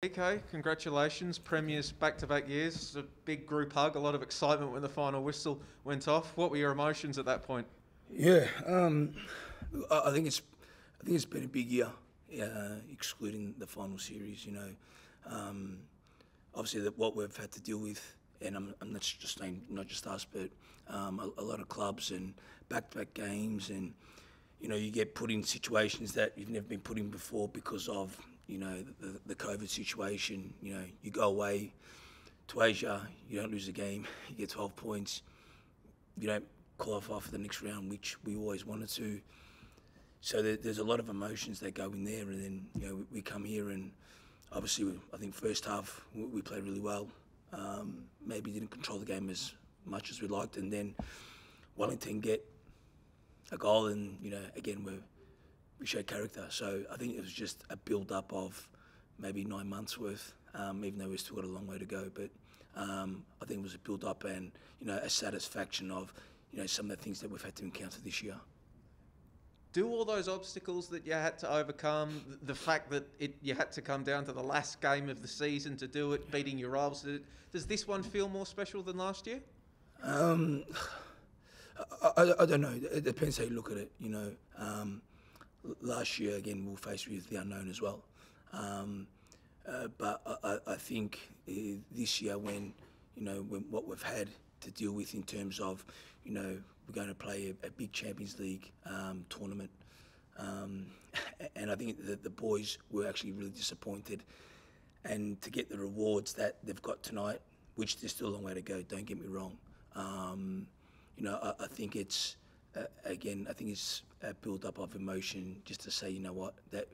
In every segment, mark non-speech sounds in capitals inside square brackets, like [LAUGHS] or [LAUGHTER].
PK, congratulations. Premiers back to back years. It's a big group hug, a lot of excitement when the final whistle went off. What were your emotions at that point? Yeah, um, I I think it's I think it's been a big year, uh, excluding the final series. You know, um, obviously that what we've had to deal with, and I'm, I'm not just saying not just us, but um, a, a lot of clubs and back-to-back games, and you know you get put in situations that you've never been put in before because of you know the, the COVID situation. You know, you go away to Asia, you don't lose a game, [LAUGHS] you get 12 points, you don't qualify for the next round, which we always wanted to. So there, there's a lot of emotions that go in there, and then you know we, we come here and obviously we, I think first half we, we played really well. Um, maybe didn't control the game as much as we liked, and then Wellington get a goal, and you know again we we showed character. So I think it was just a build up of maybe nine months worth, um, even though we've still got a long way to go. But um, I think it was a build up and you know a satisfaction of you know some of the things that we've had to encounter this year. Do all those obstacles that you had to overcome, the fact that it, you had to come down to the last game of the season to do it, beating your rivals, does this one feel more special than last year? Um, [SIGHS] I, I, I don't know. It depends how you look at it. You know, um, last year again we were faced with the unknown as well. Um, uh, but I, I- think uh, this year, when you know when what we've had to deal with in terms of, you know, we're going to play a, a big Champions League um, tournament, um, [LAUGHS] and I think that the boys were actually really disappointed and to get the rewards that they've got tonight, which there's still a long way to go. Don't get me wrong. Um, you know, I, I think it's uh, again, I think it's a build up of emotion just to say, you know what, that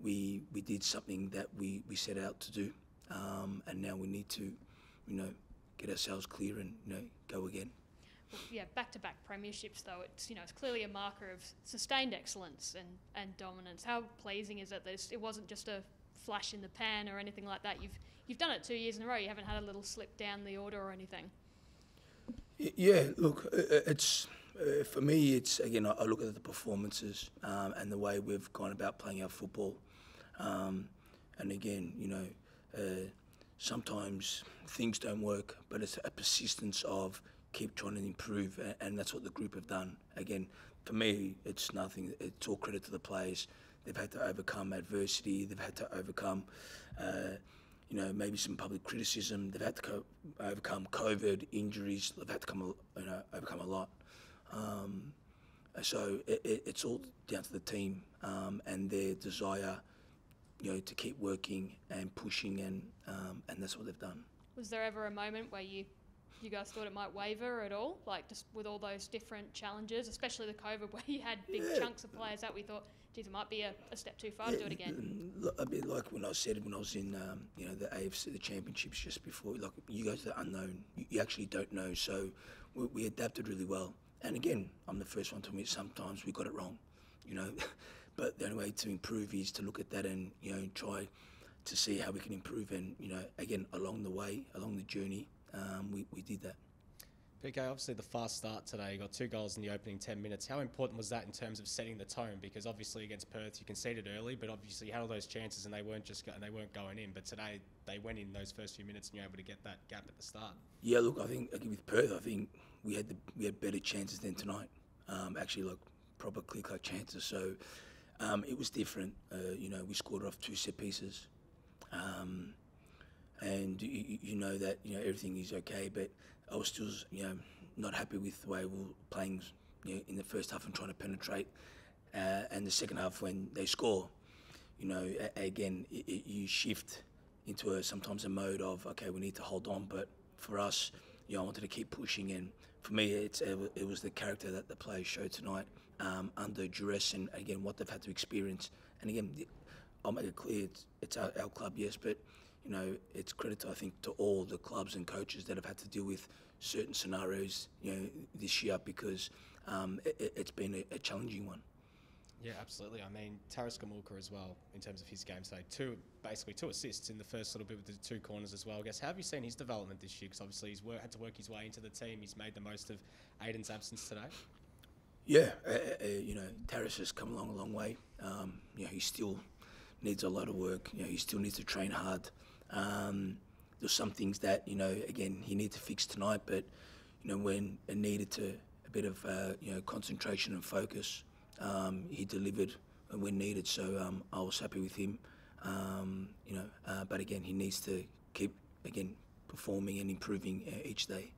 we we did something that we we set out to do, um, and now we need to, you know, get ourselves clear and you know go again. Well, yeah, back-to-back premierships though. It's you know it's clearly a marker of sustained excellence and, and dominance. How pleasing is it that it wasn't just a flash in the pan or anything like that? You've you've done it two years in a row. You haven't had a little slip down the order or anything. Yeah, look, it's uh, for me. It's again, I I look at the performances um, and the way we've gone about playing our football, um, and again, you know, uh, sometimes things don't work, but it's a persistence of keep trying to improve, and, and that's what the group have done. Again, for me, it's nothing. It's all credit to the players. They've had to overcome adversity. They've had to overcome. Uh, you know, maybe some public criticism. They've had to co- overcome COVID injuries. They've had to come, you know, overcome a lot. Um, so it, it, it's all down to the team um, and their desire, you know, to keep working and pushing, and um, and that's what they've done. Was there ever a moment where you you guys thought it might waver at all? Like just with all those different challenges, especially the COVID, [LAUGHS] where you had big Yeah. chunks of players that we thought, geez, it might be a, a step too far to do it again. A bit like when I said when I was in, um, you know, the AFC, the championships just before. Like you go to the unknown, you, you actually don't know. So we, we adapted really well. And again, I'm the first one to admit sometimes we got it wrong, you know. [LAUGHS] but the only way to improve is to look at that and you know try to see how we can improve. And you know, again, along the way, along the journey, um, we we did that. PK, obviously the fast start today. You got two goals in the opening 10 minutes. How important was that in terms of setting the tone? Because obviously against Perth you conceded early, but obviously you had all those chances and they weren't just go- they weren't going in. But today they went in those first few minutes and you're able to get that gap at the start. Yeah, look, I think with Perth, I think we had the, we had better chances than tonight. Um, actually, like proper clear cut chances. So um, it was different. Uh, you know, we scored off two set pieces, um, and you, you- know that you know everything is okay. But I was still you know not happy with the way we were playing. You know, in the first half and trying to penetrate, uh, and the second half when they score, you know, a- again i i you shift into a sometimes a mode of okay, we need to hold on. But for us, you know, I wanted to keep pushing, and for me, it's it, was the character that the players showed tonight um, under duress, and again what they've had to experience. And again, I'll make it clear, it's, it's our, our club, yes, but you know, it's credit I think to all the clubs and coaches that have had to deal with certain scenarios, you know, this year because um, it, it's been a, a challenging one. Yeah, absolutely. I mean, Taras Gomulka as well, in terms of his game today. Two, basically two assists in the first little bit with the two corners as well. I guess, how have you seen his development this year? Because obviously he's had to work his way into the team. He's made the most of Aiden's absence today. Yeah, uh, uh, uh, you know, Taras has come along a long way. Um, you know, he still needs a lot of work. You know, he still needs to train hard. Um, there's some things that you know again he needs to fix tonight, but you know when it needed to a bit of uh, you know concentration and focus, um, he delivered when needed. So um, I was happy with him. Um, you know, uh, but again he needs to keep again performing and improving uh, each day.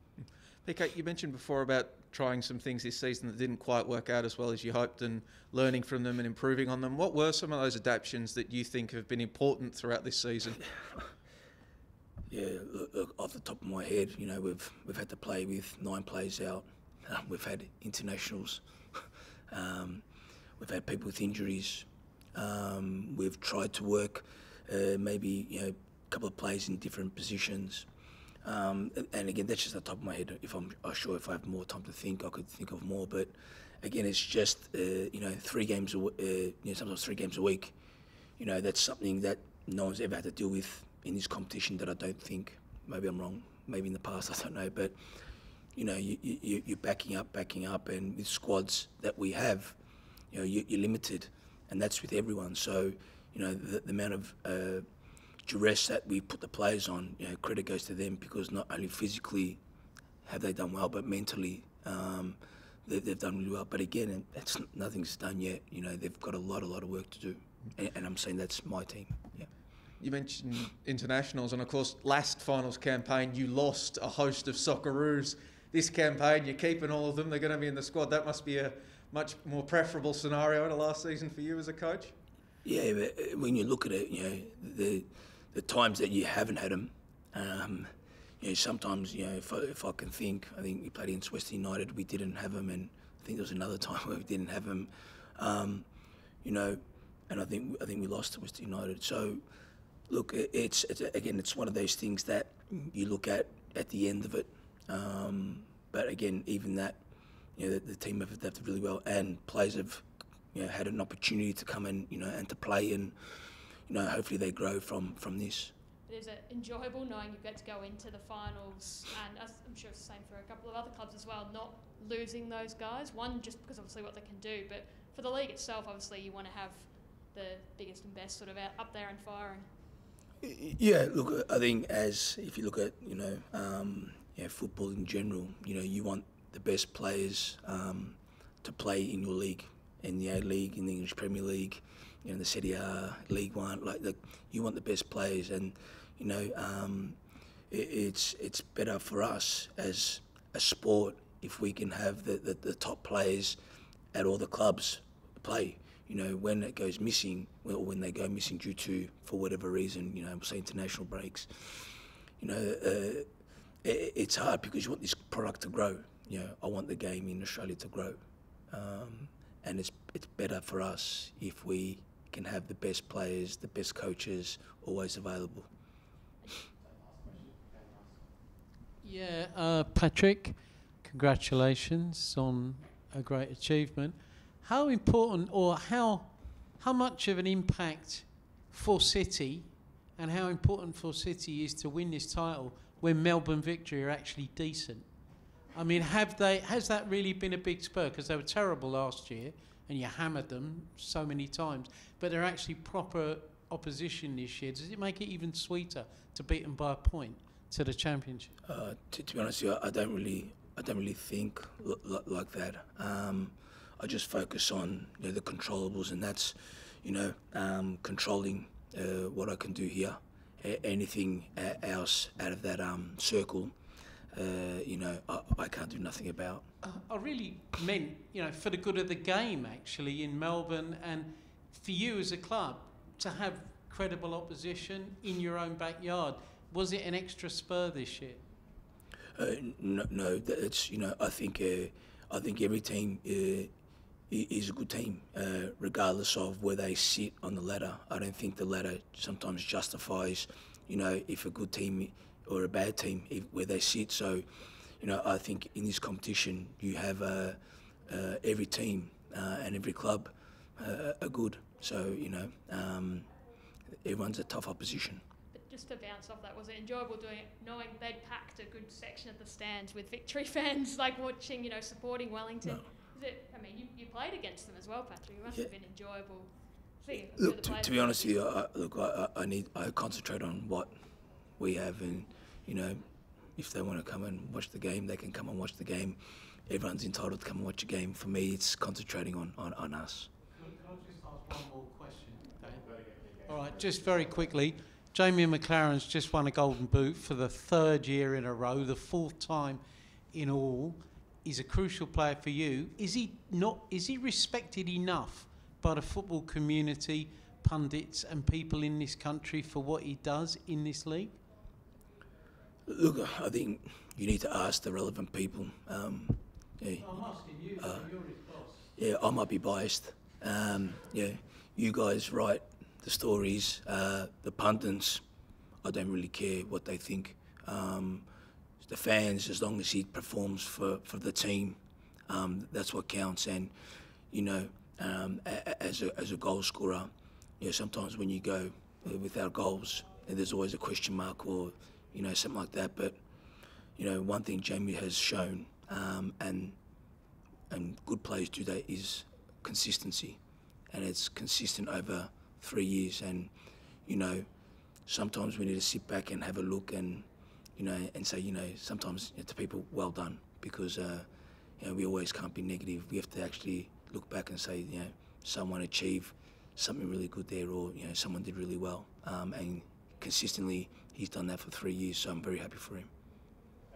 PK, you mentioned before about trying some things this season that didn't quite work out as well as you hoped and learning from them and improving on them. What were some of those adaptations that you think have been important throughout this season? [LAUGHS] Yeah, look, look, off the top of my head, you know, we've we've had to play with nine players out. Um, [LAUGHS] we've had internationals. [LAUGHS] um, we've had people with injuries. Um, we've tried to work uh, maybe you know a couple of players in different positions. Um, and again, that's just the top of my head. If I'm, sure if I have more time to think, I could think of more. But again, it's just uh, you know three games, a, uh, you know, sometimes three games a week. You know, that's something that no one's ever had to deal with in this competition. That I don't think. Maybe I'm wrong. Maybe in the past, [LAUGHS] I don't know. But you know, you, you, you're backing up, backing up, and with squads that we have, you know, you, are limited, and that's with everyone. So, you know, the, the amount of uh, duress that we put the players on, you know, credit goes to them because not only physically have they done well, but mentally um, they, have done really well. But again, it's nothing's done yet. You know, they've got a lot, a lot of work to do, and, and I'm saying that's my team. Yeah. You mentioned internationals, and of course, last finals campaign you lost a host of Socceroos. This campaign, you're keeping all of them. They're going to be in the squad. That must be a much more preferable scenario to last season for you as a coach. Yeah, but uh, when you look at it, you know the the times that you haven't had them, um, you know, sometimes, you know, if I, if I can think, I think we played against Western United, we didn't have them, and I think there was another [LAUGHS] time where we didn't have them, um, you know, and I think I think we lost to Western United. So, look, it's, it's again, it's one of those things that you look at at the end of it. Um, but again, even that, you know, the, the team have adapted really well, and players have, you know, had an opportunity to come in, you know, and to play and you know, hopefully they grow from, from this. It is enjoyable knowing you get to go into the finals, and I'm sure it's the same for a couple of other clubs as well, not losing those guys? One, just because obviously what they can do, but for the league itself, obviously you want to have the biggest and best sort of out, up there and firing. Yeah, look, I think as if you look at you know, um, yeah, football in general, you know, you want the best players um, to play in your league, in the A League, in the English Premier League, you know, the Serie A, League One, like the, you want the best players, and you know, um, it, it's it's better for us as a sport if we can have the, the, the, top players at all the clubs play. You know, when it goes missing, or when they go missing due to, for whatever reason, you know, say international breaks, you know, uh, it, it's hard because you want this product to grow. You know, I want the game in Australia to grow. Um, and it's, it's better for us if we can have the best players, the best coaches always available. Yeah, uh, Patrick, congratulations on a great achievement. How important or how how much of an impact for City and how important for City is to win this title when Melbourne Victory are actually decent? I mean, have they has that really been a big spur because they were terrible last year and you hammered them so many times, but they're actually proper opposition this year. Does it make it even sweeter to beat them by a point to the championship? Uh, to, to, be honest you, I don't really, I don't really think like that. Um, I just focus on you know, the controllables, and that's, you know, um, controlling uh, what I can do here. A- anything else out of that um, circle uh, you know, I, I, can't do nothing about. Uh, I really meant, you know, for the good of the game, actually, in Melbourne, and for you as a club to have credible opposition in your own backyard. Was it an extra spur this year? Uh, no, no, it's you know, I think uh, I think every team uh, is a good team, regardless of where they sit on the ladder. I don't think the ladder sometimes justifies, you know, if a good team or a bad team where they sit. So, you know, I think in this competition you have uh, uh, every team uh, and every club uh, are good. So, you know, um, everyone's a tough opposition. But just to bounce off that, was it enjoyable doing it, knowing they'd packed a good section of the stands with victory [LAUGHS] fans, like watching, you know, supporting Wellington? No. Is it? I mean, you, you played against them as well, Patrick. It must yeah. have been enjoyable. Look, to, to, be honest with you, I, look, I, I need I concentrate on what we have, and you know, if they want to come and watch the game, they can come and watch the game. Everyone's entitled to come and watch a game. For me, it's concentrating on, on, on us. Can I just ask one more question? All right, just very quickly. Jamie Maclaren's just won a Golden Boot for the third year in a row, the fourth time in all. He's a crucial player for you. Is he not? Is he respected enough by the football community, pundits, and people in this country for what he does in this league? Look, I think you need to ask the relevant people. Um, yeah, I'm asking you. Uh, you're his boss. yeah, I might be biased. Um, yeah, you guys write the stories, uh, the pundits. I don't really care what they think. Um, the fans, as long as he performs for, for the team, um, that's what counts. And you know, um, as a as a goal scorer, you know, sometimes when you go uh, without goals, there's always a question mark or you know something like that. But you know, one thing Jamie has shown, um, and and good players do that is consistency, and it's consistent over three years. And you know, sometimes we need to sit back and have a look and you know and say you know sometimes to people, well done, because uh, you know we always can't be negative. We have to actually look back and say you know someone achieved something really good there, or you know someone did really well, um, and consistently he's done that for three years. So I'm very happy for him.